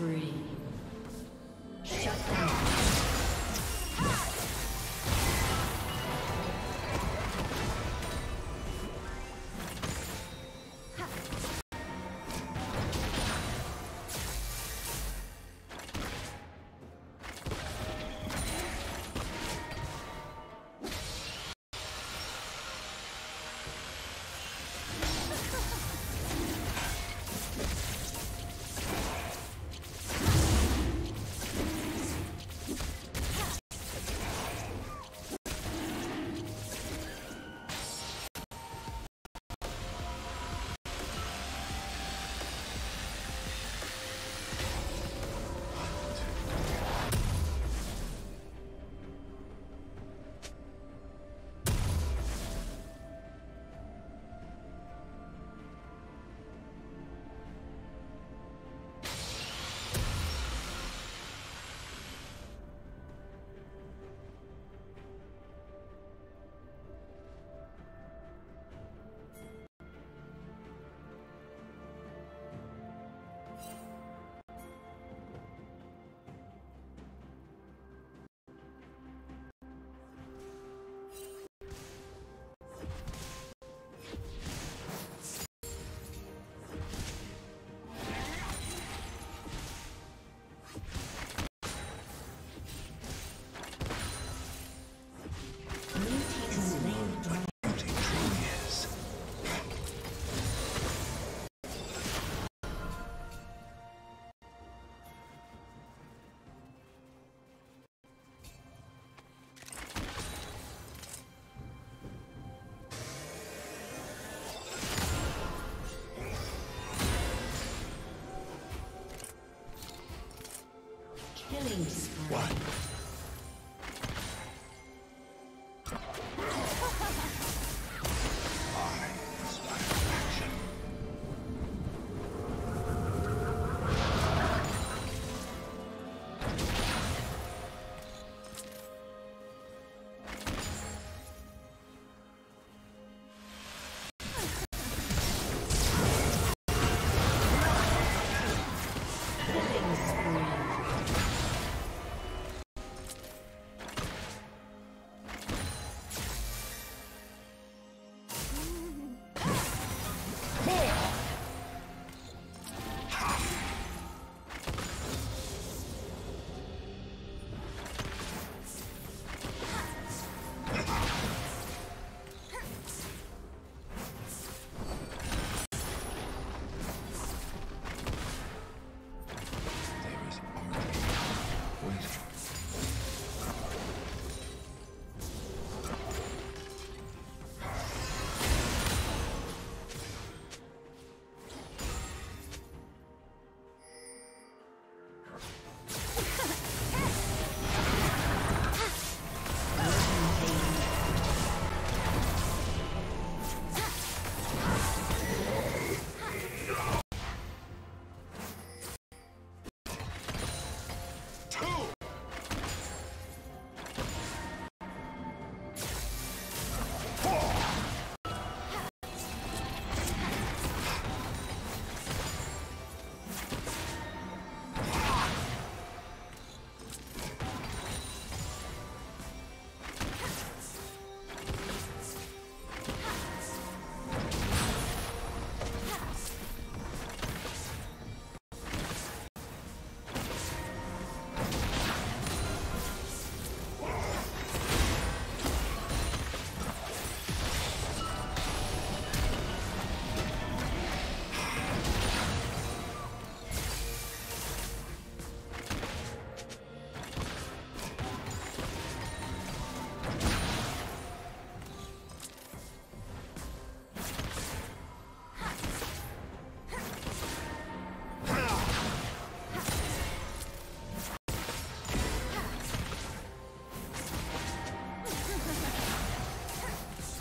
Killing Killing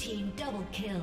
Team double kill.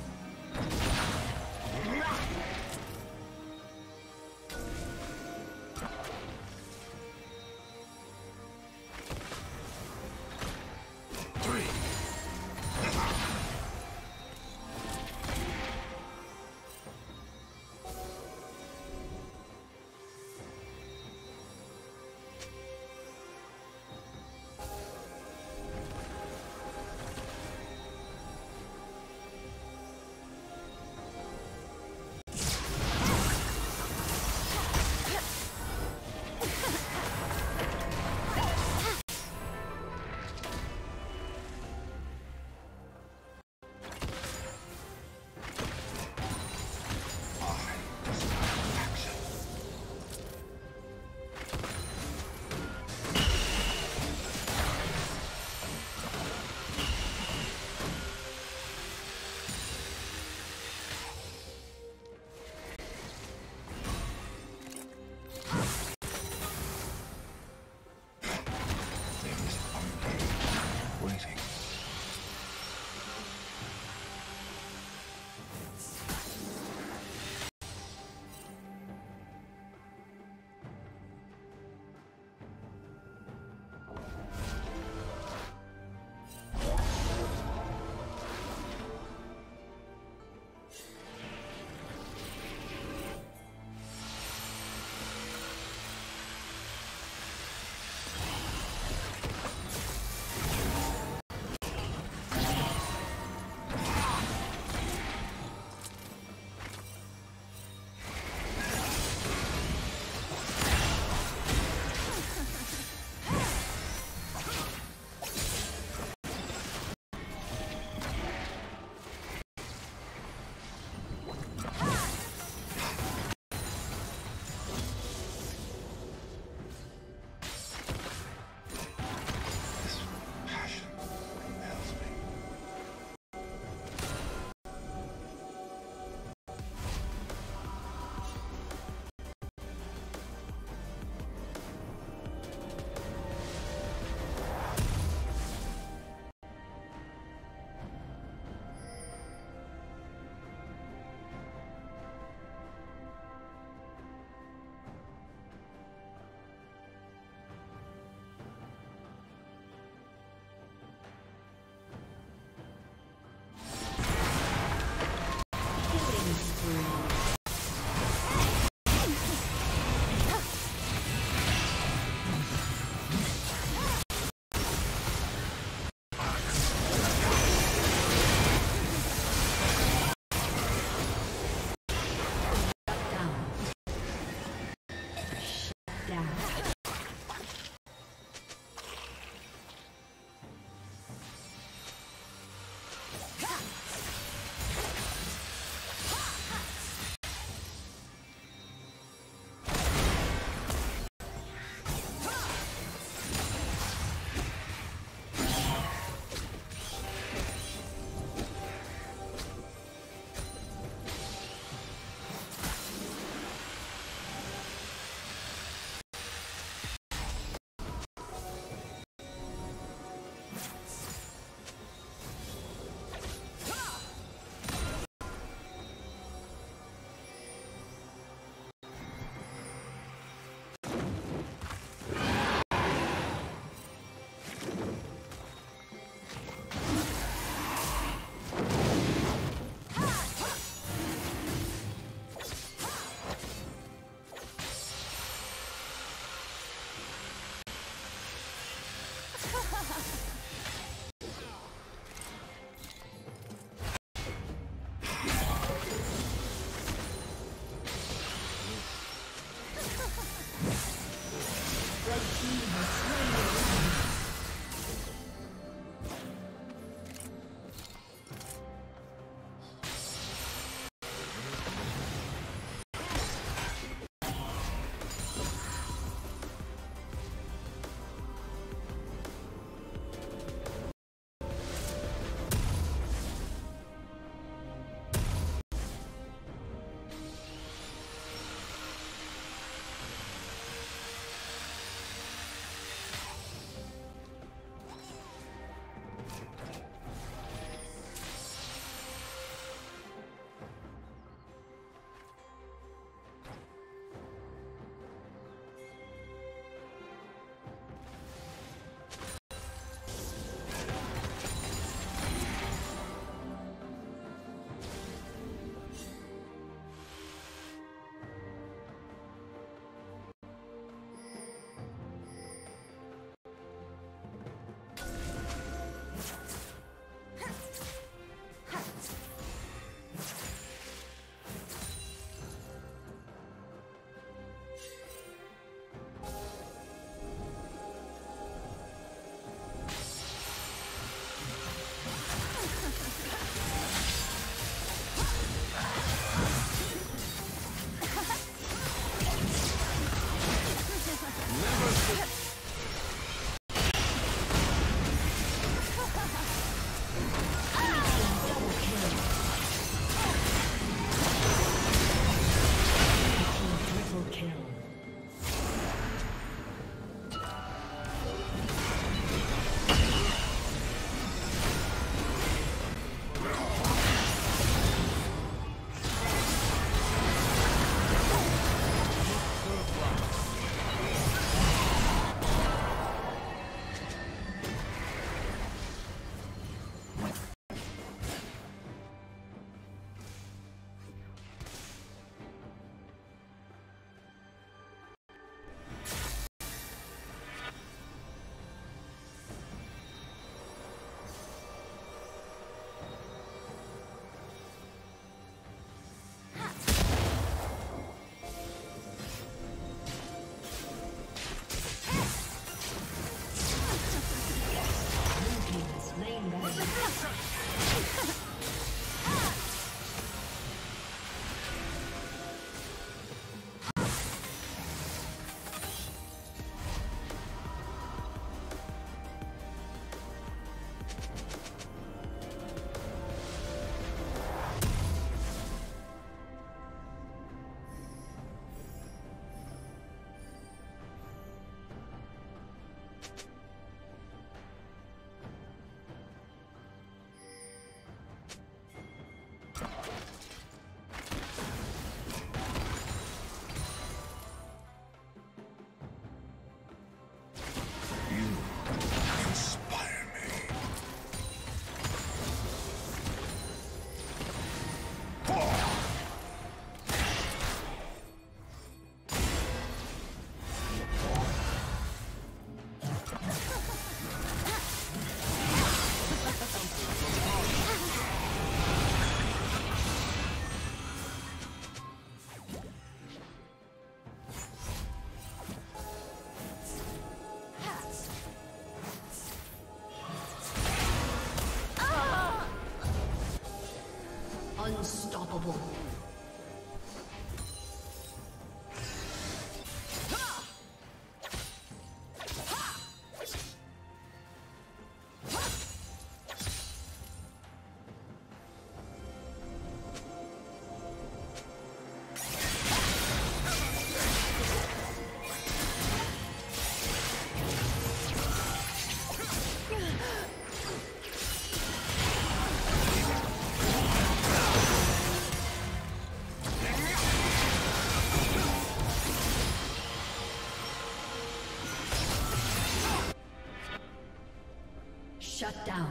Shut down.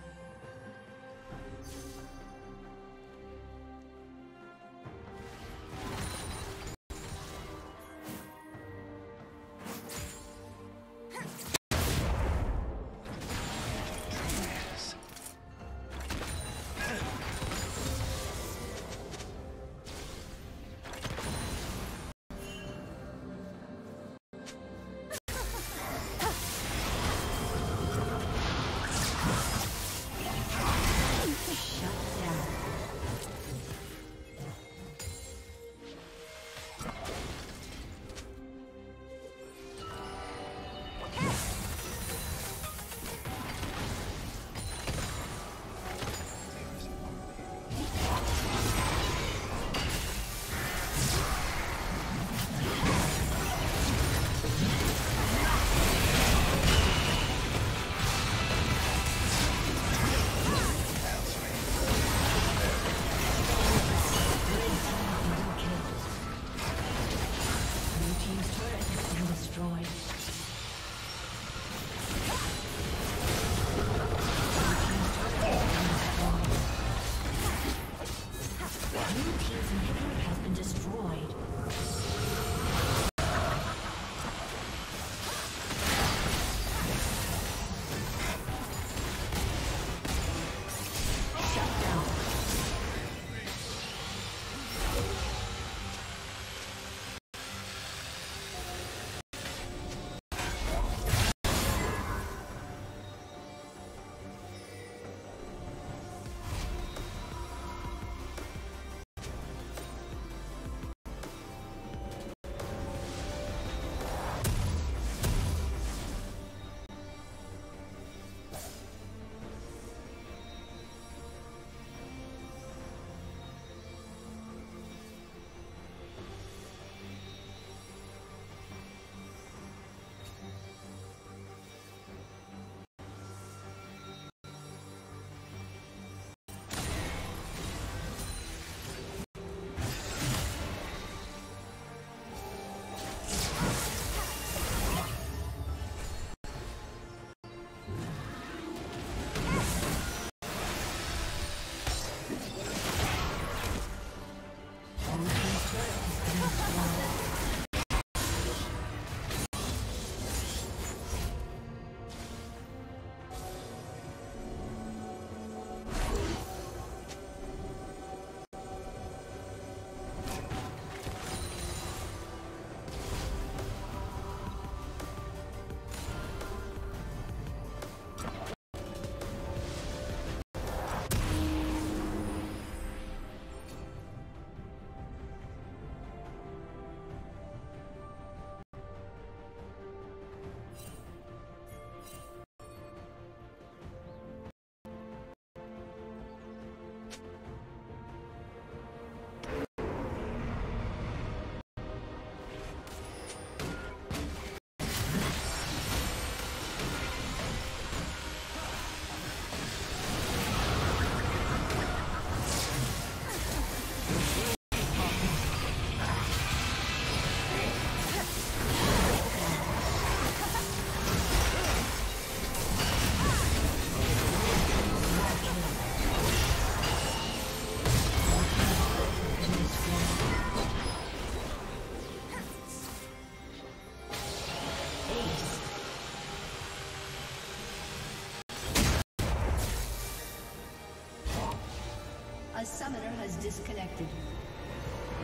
Summoner has disconnected.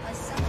A summoner.